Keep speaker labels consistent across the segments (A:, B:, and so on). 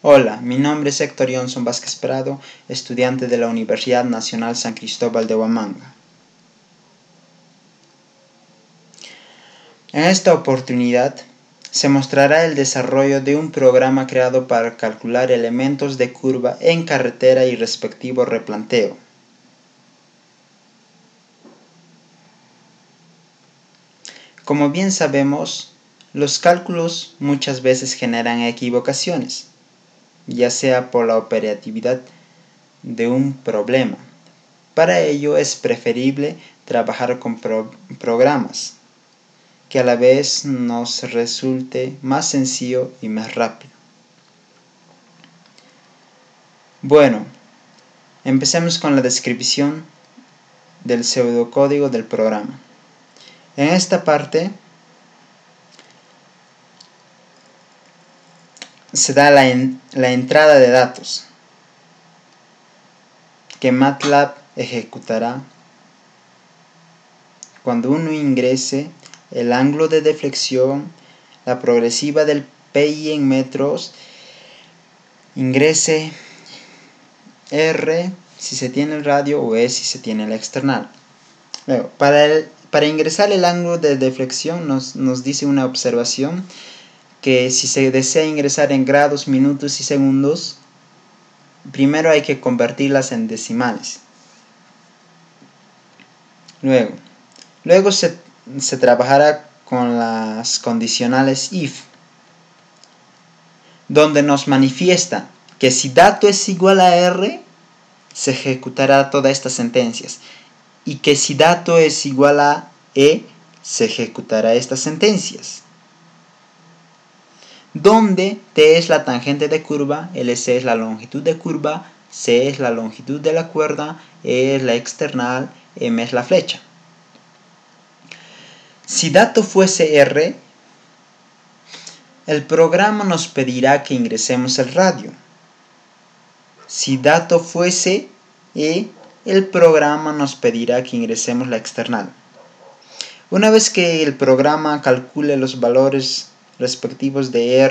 A: Hola, mi nombre es Héctor Johnson Vázquez Prado, estudiante de la Universidad Nacional San Cristóbal de Huamanga. En esta oportunidad se mostrará el desarrollo de un programa creado para calcular elementos de curva en carretera y respectivo replanteo. Como bien sabemos, los cálculos muchas veces generan equivocaciones ya sea por la operatividad de un problema. Para ello es preferible trabajar con programas que a la vez nos resulte más sencillo y más rápido. Bueno, empecemos con la descripción del pseudocódigo del programa. En esta parte se da la, la entrada de datos que MATLAB ejecutará cuando uno ingrese el ángulo de deflexión, la progresiva del PI en metros, ingrese R si se tiene el radio o E si se tiene el external. Luego, para, para ingresar el ángulo de deflexión nos, nos dice una observación que si se desea ingresar en grados, minutos y segundos, primero hay que convertirlas en decimales. Luego, luego se, se trabajará con las condicionales if, donde nos manifiesta que si dato es igual a r, se ejecutará todas estas sentencias, y que si dato es igual a e, se ejecutará estas sentencias donde T es la tangente de curva, LC es la longitud de curva, C es la longitud de la cuerda, E es la external, M es la flecha. Si dato fuese R, el programa nos pedirá que ingresemos el radio. Si dato fuese E, el programa nos pedirá que ingresemos la external. Una vez que el programa calcule los valores respectivos de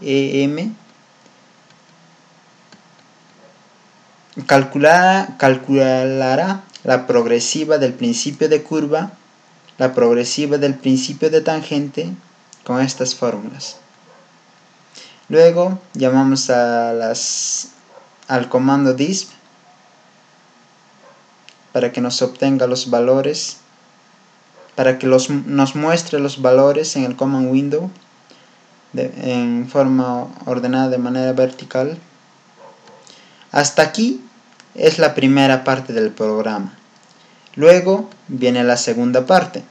A: E, M. Calculará, calculará la progresiva del principio de curva, la progresiva del principio de tangente con estas fórmulas. Luego llamamos al comando disp para que nos obtenga los valores para que los, nos muestre los valores en el command window en forma ordenada de manera vertical. Hasta aquí es la primera parte del programa. Luego viene la segunda parte,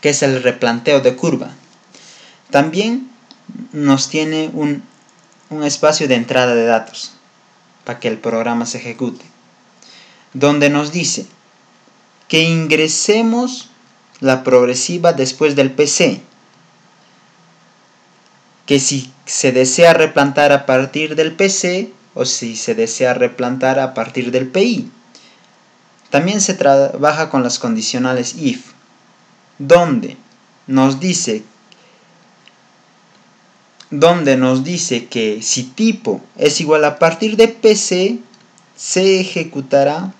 A: que es el replanteo de curva. También nos tiene un, un espacio de entrada de datos para que el programa se ejecute, donde nos dice que ingresemos la progresiva después del PC, que si se desea replantar a partir del PC o si se desea replantar a partir del PI. También se trabaja con las condicionales if, donde nos dice donde nos dice que si tipo es igual a partir de PC, se ejecutará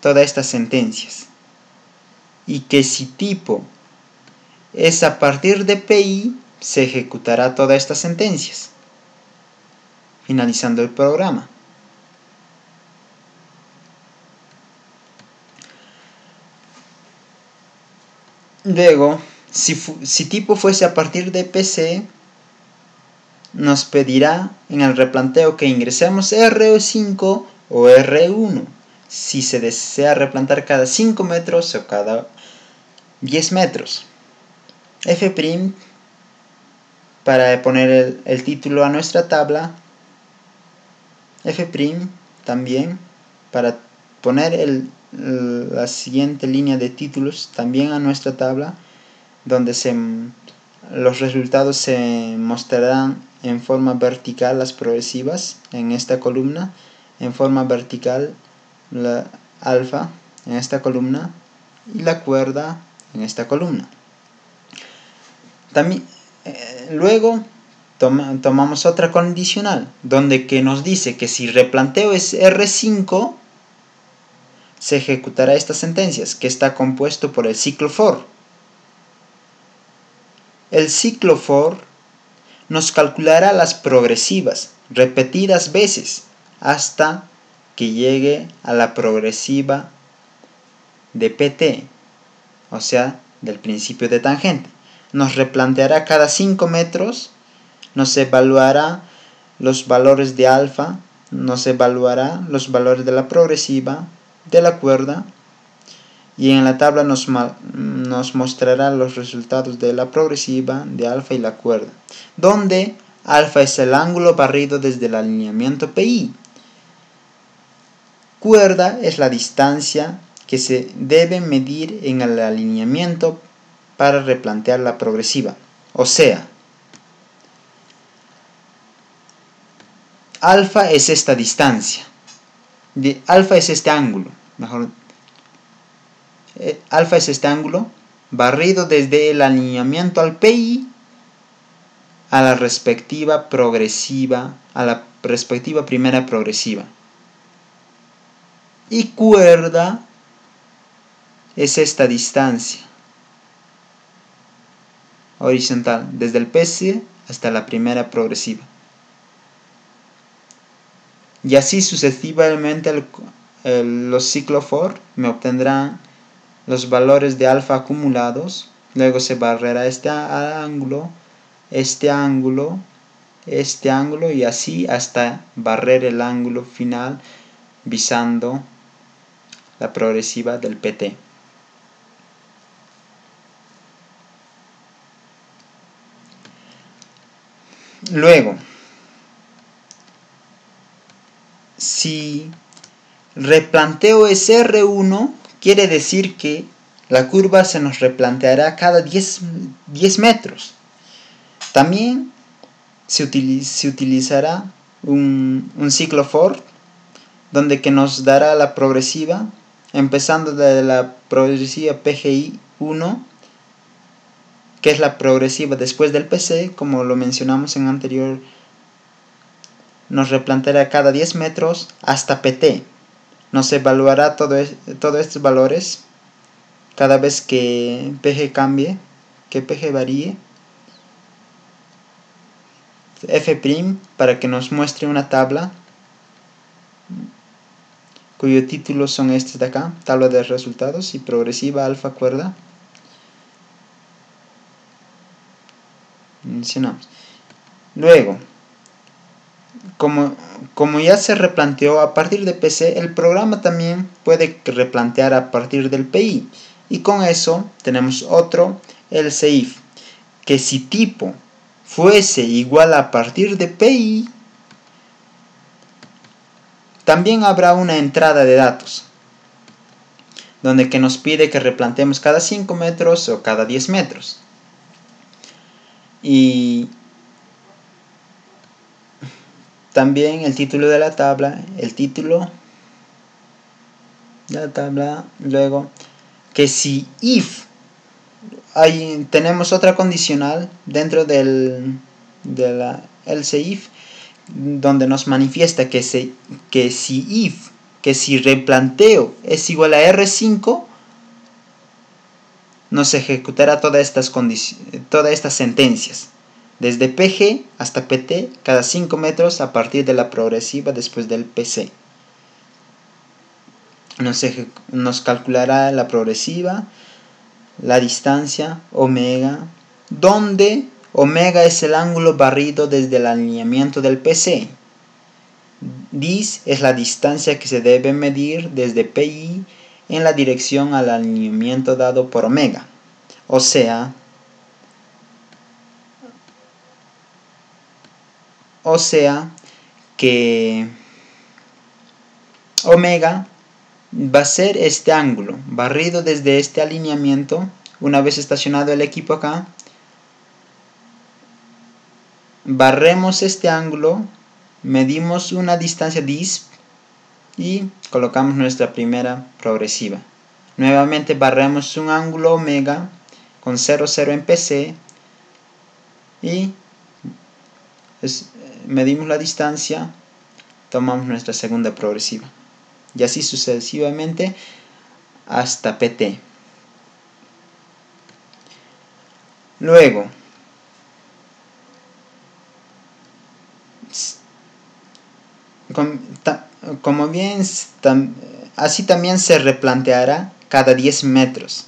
A: todas estas sentencias y que si tipo es a partir de PI, se ejecutará todas estas sentencias, finalizando el programa. Luego, si, si, tipo fuese a partir de PC, nos pedirá en el replanteo que ingresemos R5 o R1 si se desea replantar cada 5 metros o cada 10 metros. F' para poner el, título a nuestra tabla. F' también para poner la siguiente línea de títulos también a nuestra tabla donde se, los resultados se mostrarán en forma vertical las progresivas en esta columna en forma vertical la alfa en esta columna y la cuerda en esta columna. También, eh, luego tomamos otra condicional, donde que nos dice que si replanteo es R5, se ejecutará estas sentencias, que está compuesto por el ciclo for. El ciclo for nos calculará las progresivas, repetidas veces, hasta que llegue a la progresiva de PT, o sea, del principio de tangente. Nos replanteará cada 5 metros, nos evaluará los valores de alfa, nos evaluará los valores de la progresiva, de la cuerda, y en la tabla nos, nos mostrará los resultados de la progresiva, de alfa y la cuerda, donde alfa es el ángulo barrido desde el alineamiento PI. Cuerda es la distancia que se debe medir en el alineamiento para replantear la progresiva. O sea, alfa es esta distancia. De, alfa es este ángulo. Mejor, eh, alfa es este ángulo barrido desde el alineamiento al PI a la respectiva progresiva, a la respectiva primera progresiva. Y cuerda es esta distancia horizontal, desde el PC hasta la primera progresiva. Y así sucesivamente los ciclo for me obtendrán los valores de alfa acumulados, luego se barrerá este ángulo, este ángulo, este ángulo y así hasta barrer el ángulo final visando la progresiva del PT. Luego, si replanteo es R1, quiere decir que la curva se nos replanteará cada 10, metros. También se, utilizará un, un, ciclo for, donde que nos dará la progresiva, empezando de la progresiva PGI 1 que es la progresiva después del PC, como lo mencionamos en anterior, nos replanteará cada 10 metros hasta PT. Nos evaluará todos estos valores cada vez que PG cambie, que PG varíe. F' para que nos muestre una tabla cuyo título son estos de acá, tabla de resultados y progresiva alfa cuerda. mencionamos. Luego, como, como ya se replanteó a partir de PC, el programa también puede replantear a partir del PI. Y con eso tenemos otro, el SEIF, que si tipo fuese igual a partir de PI, también habrá una entrada de datos, donde que nos pide que replanteemos cada 5 metros o cada 10 metros. Y también el título de la tabla, el título de la tabla, luego que si if hay, tenemos otra condicional dentro del de la else donde nos manifiesta que, que si if que si replanteo es igual a R5 nos ejecutará todas estas, todas estas sentencias, desde PG hasta PT cada 5 metros a partir de la progresiva después del PC. Nos, nos calculará la progresiva, la distancia, omega, donde omega es el ángulo barrido desde el alineamiento del PC. Dis es la distancia que se debe medir desde PI en la dirección al alineamiento dado por omega. O sea, o sea que omega va a ser este ángulo barrido desde este alineamiento una vez estacionado el equipo acá barremos este ángulo medimos una distancia dis y colocamos nuestra primera progresiva. Nuevamente barremos un ángulo omega con 0, 0 en PC y medimos la distancia, tomamos nuestra segunda progresiva. Y así sucesivamente hasta PT. Luego, como bien, así también se replanteará cada 10 metros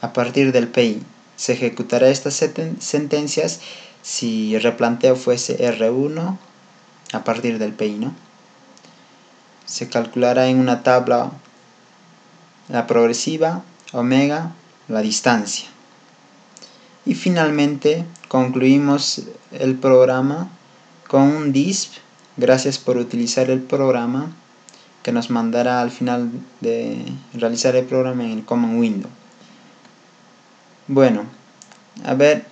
A: a partir del PI. Se ejecutará estas sentencias si replanteo fuese R1 a partir del PI, ¿no? Se calculará en una tabla la progresiva, omega, la distancia. Y finalmente concluimos el programa con un DISP. Gracias por utilizar el programa que nos mandará al final de realizar el programa en el Common Window. Bueno, a ver,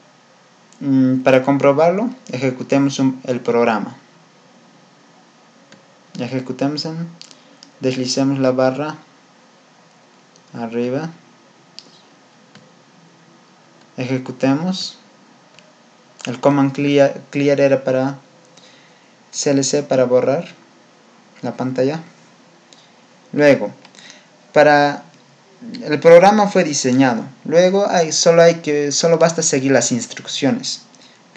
A: mm, para comprobarlo, ejecutemos el programa. Ejecutemos, deslicemos la barra arriba ejecutemos el command clear, clear era para CLC para borrar la pantalla. Luego para el programa fue diseñado. Luego hay, solo hay que solo basta seguir las instrucciones.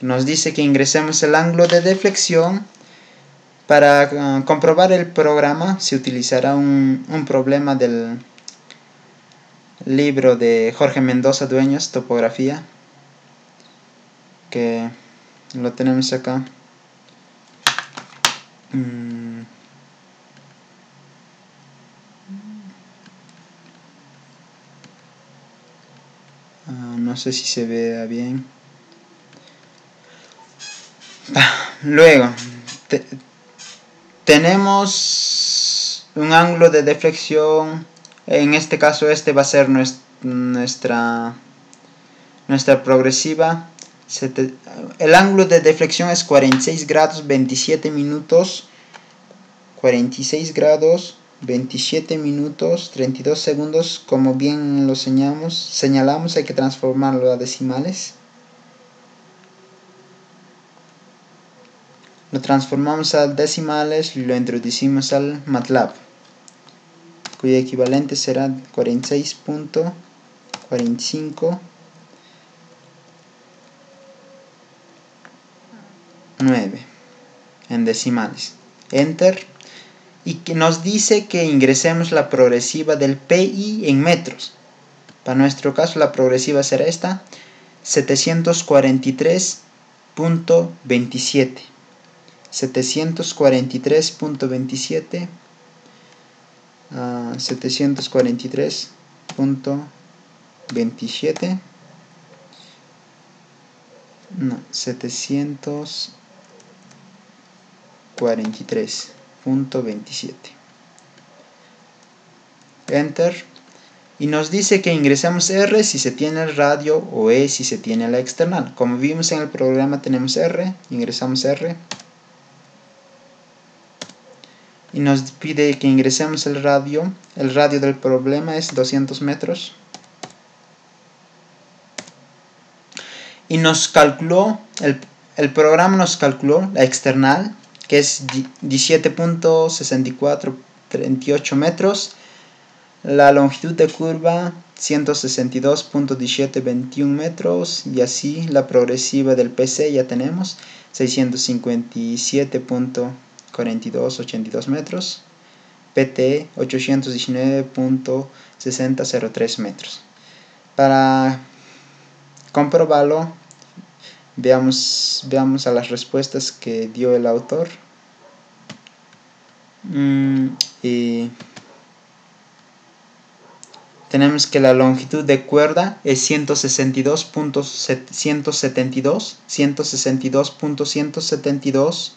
A: Nos dice que ingresemos el ángulo de deflexión para uh, comprobar el programa se utilizará un, un problema del libro de Jorge Mendoza Dueños, Topografía, que lo tenemos acá. Mm. Ah, no sé si se vea bien. Luego, tenemos un ángulo de deflexión en este caso este va a ser nuestra, nuestra progresiva. El ángulo de deflexión es 46 grados 27 minutos. 46 grados 27 minutos 32 segundos. Como bien lo señalamos, señalamos hay que transformarlo a decimales. Lo transformamos a decimales y lo introducimos al MATLAB cuyo equivalente será 46.45 9 en decimales. Enter. Y que nos dice que ingresemos la progresiva del PI en metros. Para nuestro caso la progresiva será esta. 743.27. 743.27 a 743.27 no 743.27 enter. Y nos dice que ingresamos R si se tiene el radio o E si se tiene la external. Como vimos en el programa tenemos R ingresamos R. Y nos pide que ingresemos el radio. El radio del problema es 200 metros. Y nos calculó, el, el programa nos calculó la external, que es 17.6438 metros. La longitud de curva 162.1721 metros y así la progresiva del PC ya tenemos 657. 42 82 metros, PT 819.6003 metros. Para comprobarlo, veamos, veamos a las respuestas que dio el autor. Mm, y tenemos que la longitud de cuerda es 162.172 162.172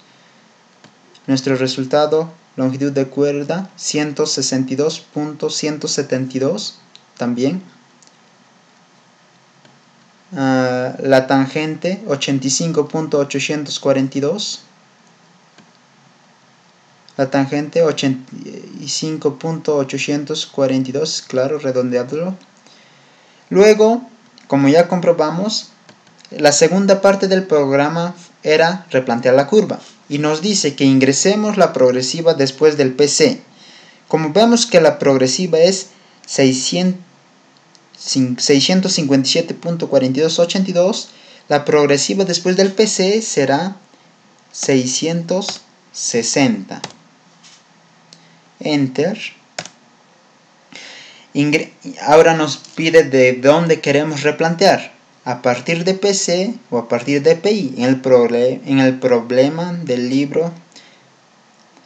A: nuestro resultado, longitud de cuerda 162.172 también. Ah, la tangente 85.842. La tangente 85.842, claro, redondeadlo. Luego, como ya comprobamos, la segunda parte del programa era replantear la curva y nos dice que ingresemos la progresiva después del PC. Como vemos que la progresiva es 657.4282, la progresiva después del PC será 660. Enter. Ahora nos pide de dónde queremos replantear. A partir de PC o a partir de PI. En el, en el problema del libro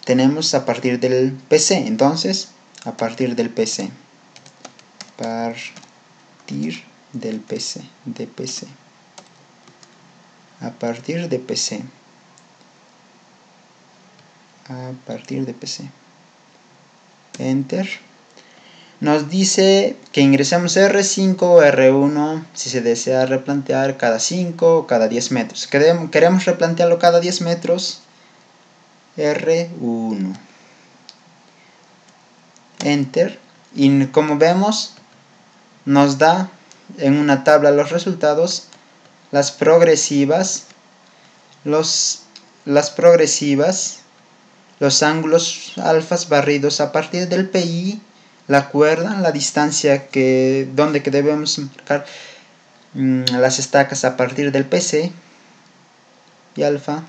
A: tenemos a partir del PC. Entonces, a partir del PC. Partir del PC. De PC. A partir de PC. A partir de PC. Enter nos dice que ingresemos R5 o R1 si se desea replantear cada 5 o cada 10 metros. Queremos replantearlo cada 10 metros. R1. Enter. Y como vemos, nos da en una tabla los resultados, las progresivas, los, las progresivas, los ángulos alfas barridos a partir del PI la cuerda, la distancia que donde que debemos marcar mm, las estacas a partir del PC y alfa,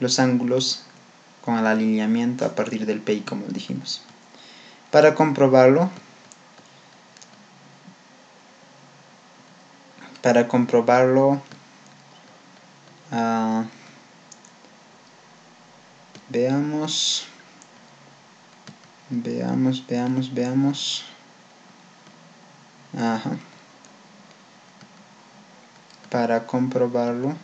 A: los ángulos con el alineamiento a partir del PI como dijimos. Para comprobarlo, para comprobarlo, uh, veamos Veamos, veamos, veamos. Ajá. Para comprobarlo.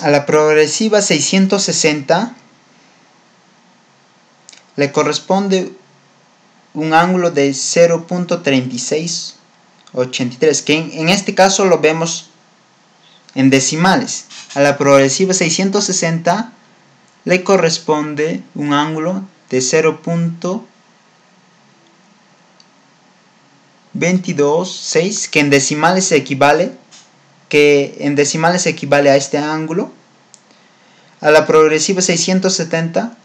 A: A la progresiva 660 le corresponde un ángulo de 0.3683, que en, en, este caso lo vemos en decimales. A la progresiva 660 le corresponde un ángulo de 0.226 que en decimales equivale que en decimales equivale a este ángulo a la progresiva 670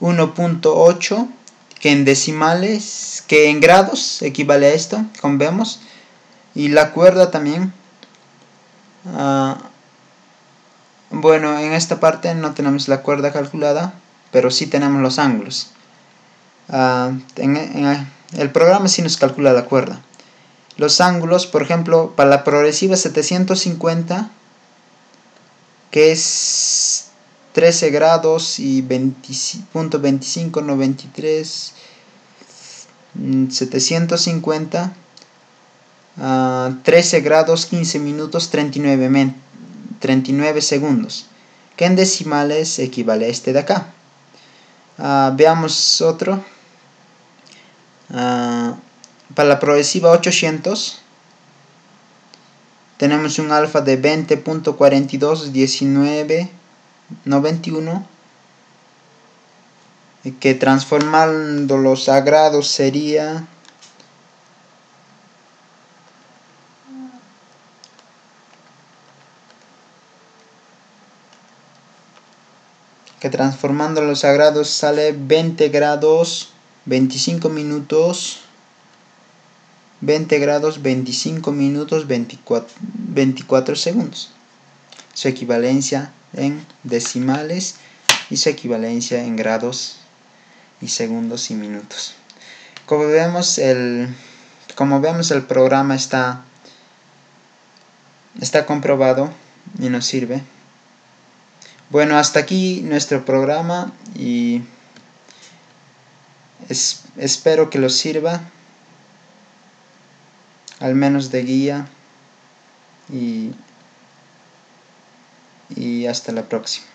A: 1.8 que en decimales que en grados equivale a esto como vemos y la cuerda también uh, bueno, en esta parte no tenemos la cuerda calculada, pero sí tenemos los ángulos. Ah, en, el programa sí nos calcula la cuerda. Los ángulos, por ejemplo, para la progresiva 750, que es 13 grados y 20.25, 93, 750, 13 grados, 15 minutos, 39 39 segundos, que en decimales equivale a este de acá. Ah, veamos otro. Ah, para la progresiva 800 tenemos un alfa de 20.42 que transformando los sagrados sería que transformando los sagrados sale 20 grados 25 minutos 20 grados 25 minutos 24, 24 segundos su equivalencia en decimales y su equivalencia en grados y segundos y minutos. Como vemos el como vemos el programa está está comprobado y nos sirve. Bueno, hasta aquí nuestro programa y espero que los sirva, al menos de guía y, y hasta la próxima.